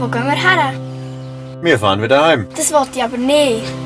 Wo gehen wir her? Wir fahren wieder heim. Das wollte ich aber nicht.